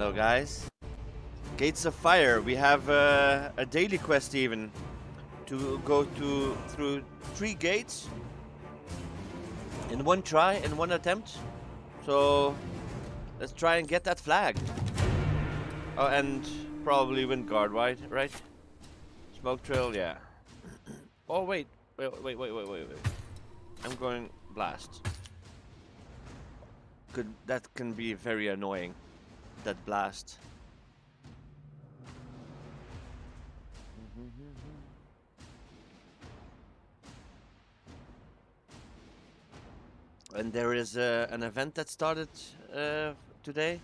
Hello, guys. Gates of Fire. We have uh, a daily quest even to go to through three gates in one try, in one attempt. So let's try and get that flag. Oh, and probably Windguard, right? Right? Smoke trail, yeah. oh wait, wait, wait, wait, wait, wait, wait. I'm going blast. Could that can be very annoying. That blast. And there is uh, an event that started uh, today.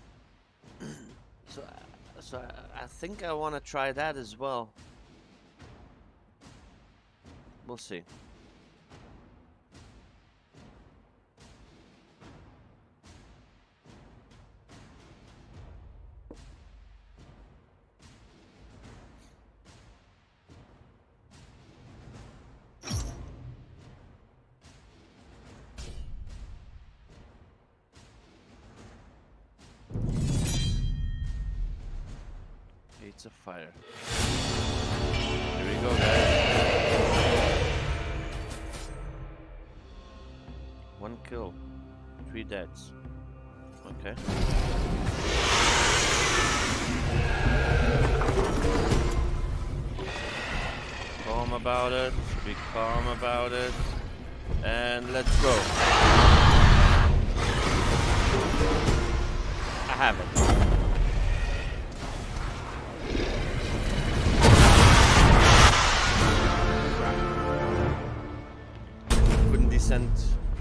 so, so I, I think I want to try that as well. We'll see. Gates of Fire. Here we go, guys. One kill, three deaths. Okay. Calm about it. Be calm about it. And let's go. I have it.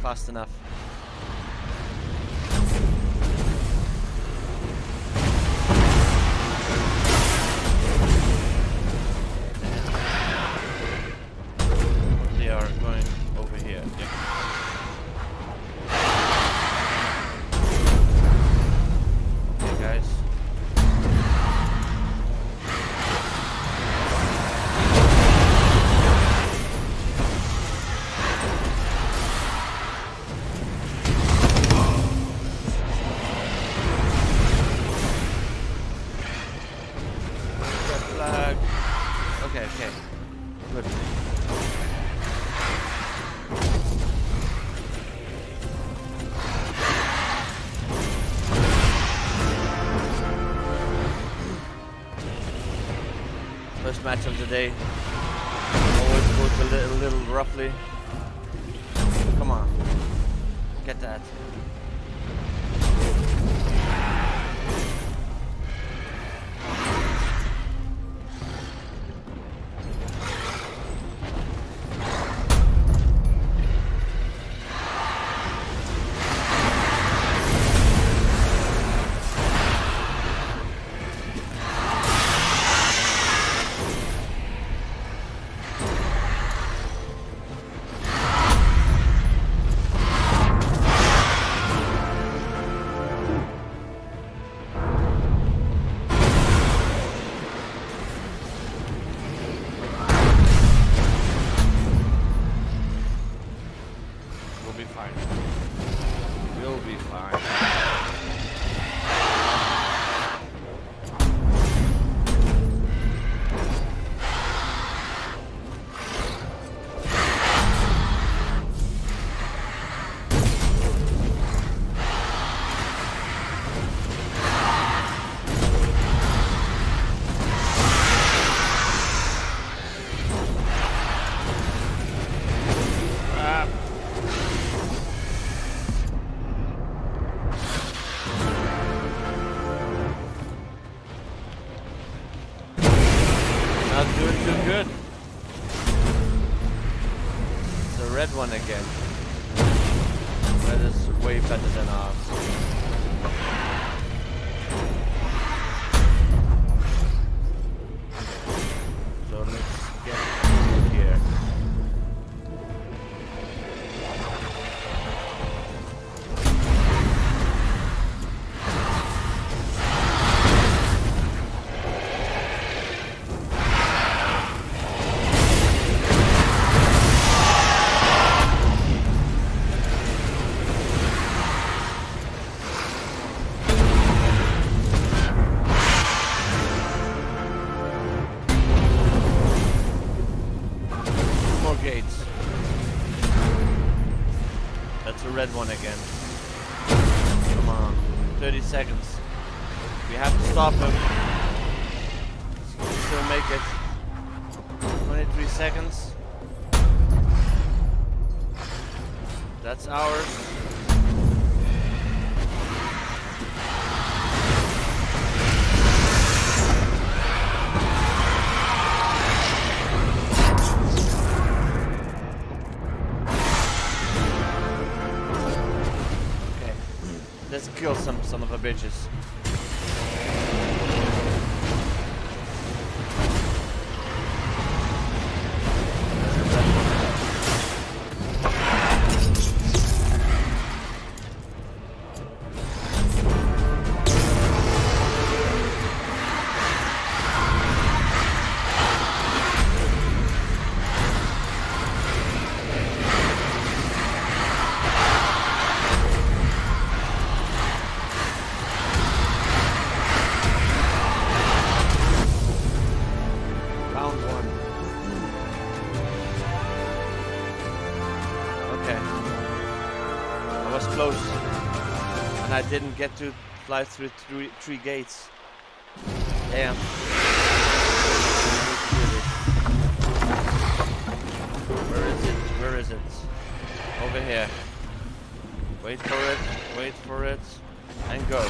Fast enough. Match of the day. Always goes a little, little roughly. Come on. Get that. Red one again. Red is way better than ours. Kill some son of a bitches. Didn't get to fly through three, three gates. Damn. Where is it? Where is it? Over here. Wait for it, wait for it, and go.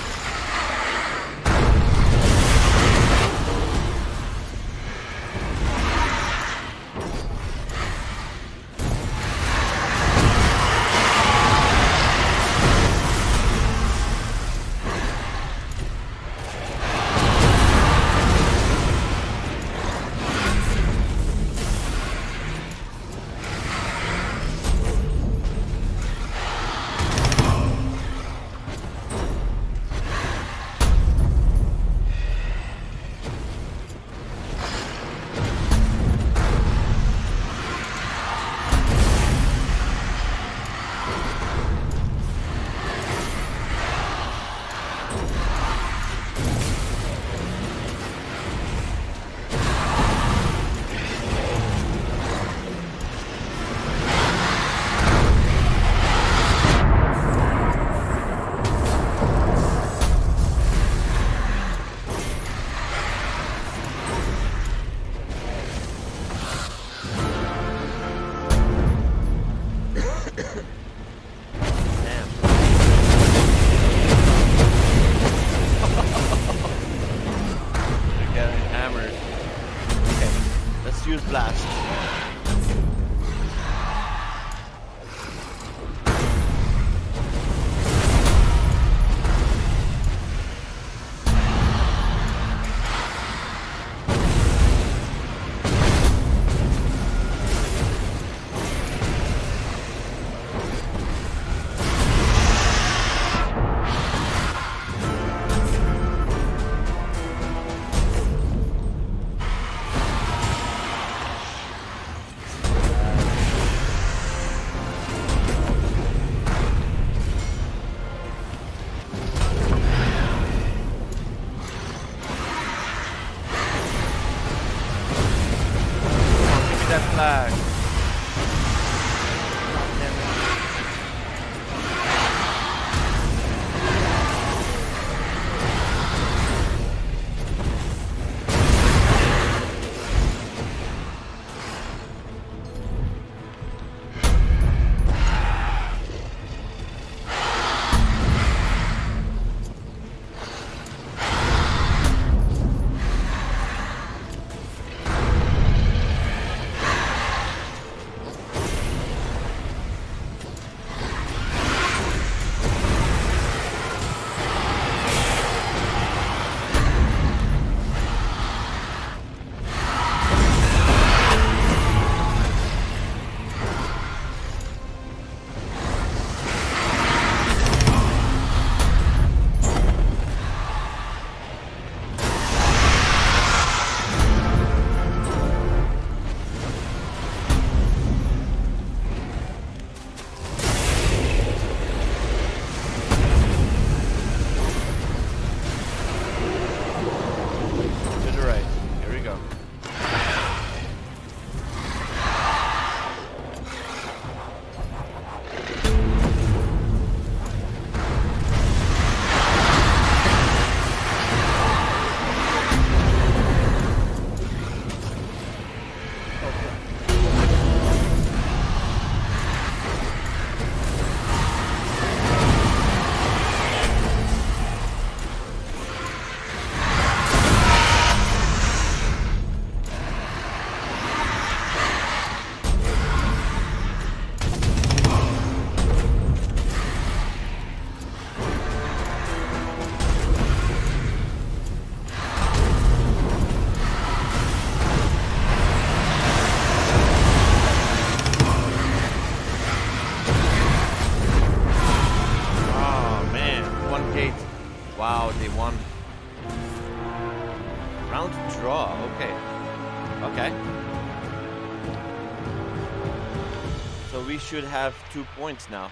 Should have two points now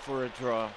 for a draw.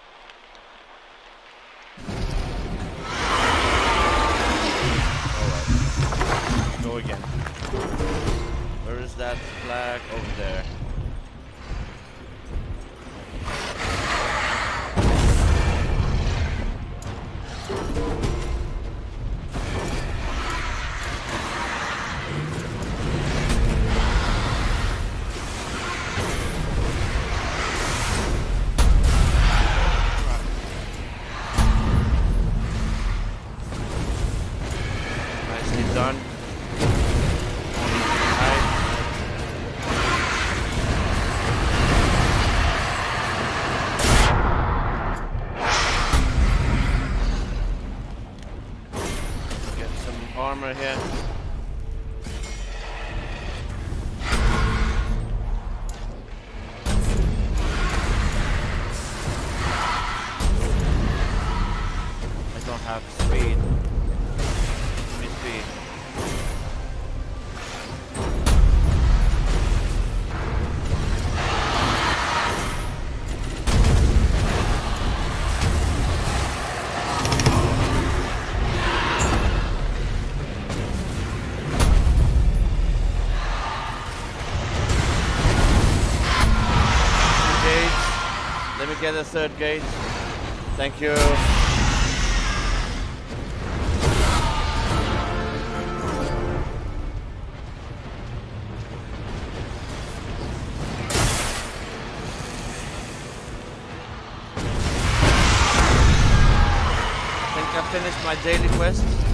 Armor here. A third gate. Thank you. I think I finished my daily quest.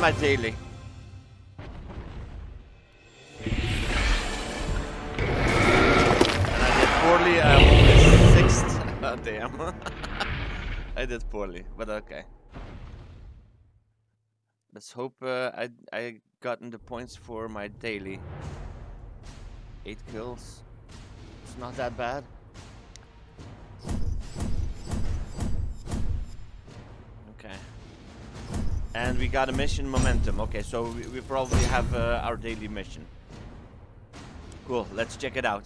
My daily. And I did poorly, I only sixth. Oh, damn. I did poorly, but okay. Let's hope uh, I I gotten the points for my daily. Eight kills. It's not that bad. Okay. And we got a mission momentum. Okay, so we, we probably have uh, our daily mission. Cool, let's check it out.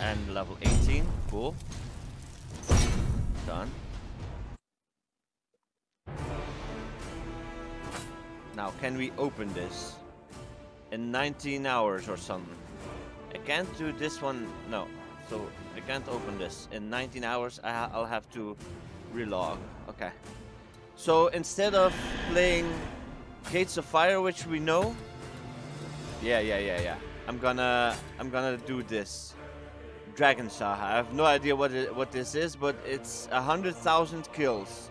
And level 18, cool. Done. Now, can we open this? In 19 hours or something. I can't do this one, no. So, I can't open this. In 19 hours, I ha I'll have to relog. Okay. So, instead of playing Gates of Fire, which we know... Yeah, yeah, yeah, yeah. I'm gonna... I'm gonna do this. Dragon Saga. I have no idea what it, what this is, but it's a hundred thousand kills,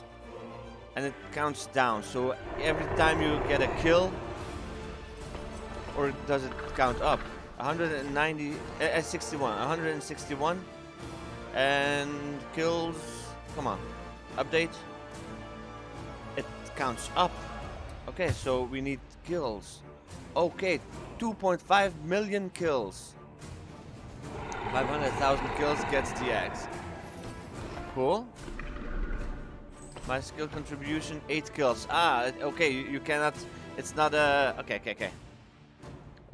and it counts down. So every time you get a kill, or does it count up? 190, uh, 61, 161, and kills. Come on, update. It counts up. Okay, so we need kills. Okay, 2.5 million kills. 500,000 kills gets the X. Cool. My skill contribution, 8 kills. Ah, okay, you, you cannot... It's not a... Okay, okay, okay.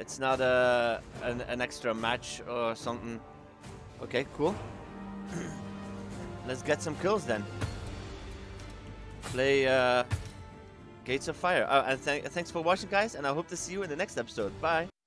It's not a an, an extra match or something. Okay, cool. Let's get some kills then. Play uh, Gates of Fire. Oh, and th thanks for watching, guys, and I hope to see you in the next episode. Bye.